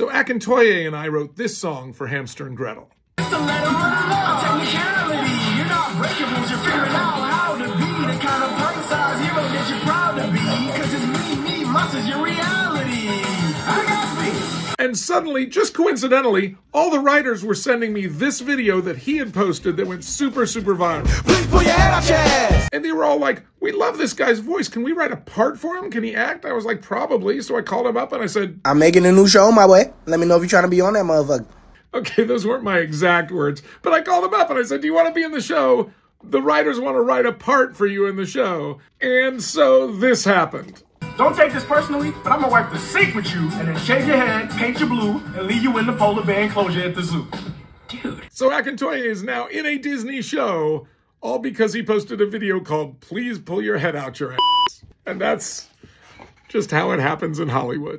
So Akintoye and I wrote this song for Hamster and Gretel. It's the letter of love, technicality. You're not breaking rules, you're figuring out how to be the kind of play-size hero that you're proud to be. Cause it's me, me, monsters, your reality. I got me. And suddenly, just coincidentally, all the writers were sending me this video that he had posted that went super, super viral. Please pull your head out your ass. And they were all like, We love this guy's voice. Can we write a part for him? Can he act? I was like, Probably. So I called him up and I said, I'm making a new show my way. Let me know if you're trying to be on that motherfucker. Okay, those weren't my exact words, but I called him up and I said, Do you want to be in the show? The writers want to write a part for you in the show. And so this happened. Don't take this personally, but I'm gonna wipe the sink with you and then shave your head, paint you blue, and leave you in the polar bear enclosure at the zoo. Dude. So Akintoye is now in a Disney show, all because he posted a video called Please Pull Your Head Out Your Ass. And that's just how it happens in Hollywood.